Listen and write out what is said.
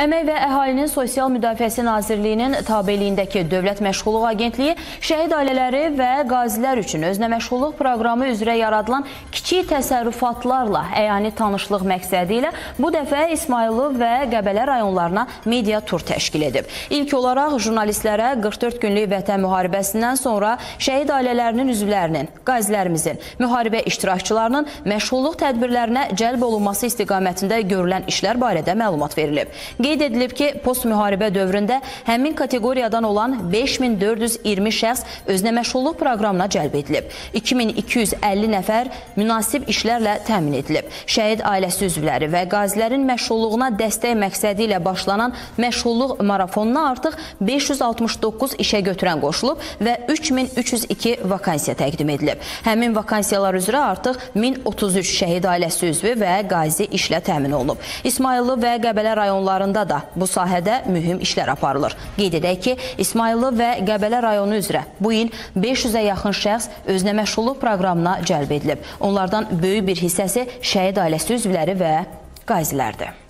Əmək və Əhalinin Sosial Müdafiəsi Nazirliyinin tabeliyindəki Dövlət Məşğulluq Agentliyi şəhid ailələri və qazilər üçün özünə məşğulluq proqramı üzrə yaradılan kiçik təsərrüfatlarla əyani tanışlıq məqsədi ilə bu dəfə İsmayılı və Qəbələ rayonlarına media tur təşkil edib. İlk olaraq jurnalistlərə 44 günlük vətən müharibəsindən sonra şəhid ailələrinin üzvlərinin, qazilərimizin, müharibə iştirakçılarının məşğulluq tədbirlərinə cəlb olunması istiqamətində görülən işlər barədə məlumat verilib. Qeyd edilib ki, post-müharibə dövründə həmin kateqoriyadan olan 5420 şəxs özünə məşğulluq proqramına cəlb edilib. 2250 nəfər münasib işlərlə təmin edilib. Şəhid ailəsi üzvləri və qazilərin məşğulluğuna dəstək məqsədi ilə başlanan məşğulluq marafonuna artıq 569 işə götürən qoşulub və 3302 vakansiya təqdim edilib. Həmin vakansiyalar üzrə artıq 1033 şəhid ailəsi üzvü və qazi işlə təmin olunub. İsmayıllı və Qəbələ rayonlarında rayonunda da bu sahədə mühüm işlər aparılır. Qeyd edək ki, İsmayıllı və Qəbələ rayonu üzrə bu il 500-ə yaxın şəxs özünə məşğulluq proqramına cəlb edilib. Onlardan böyük bir hissəsi şəhid ailəsi üzvləri və qazilərdir.